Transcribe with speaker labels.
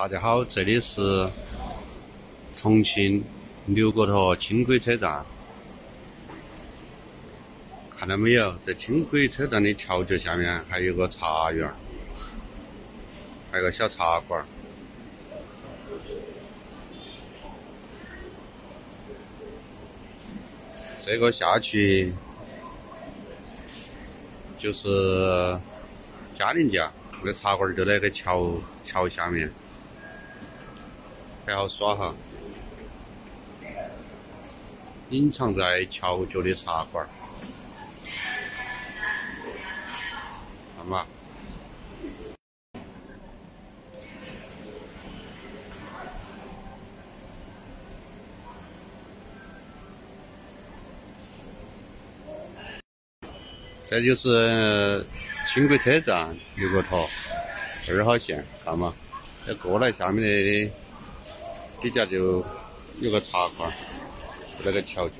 Speaker 1: 大家好，这里是重庆刘国沱轻轨车站，看到没有？在轻轨车站的桥脚下面还有个茶园，还有个小茶馆。这个下去就是嘉陵江，那茶馆就在那个桥桥下面。还好耍哈，隐藏在桥脚的茶馆。看嘛，这就是轻轨车站刘国沱二号线，看嘛，要过来下面的。底下就有个茶馆，那个桥脚。